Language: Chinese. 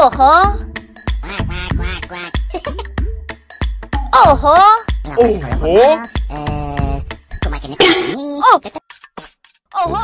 哦吼，哦吼，哦吼，哦哦吼。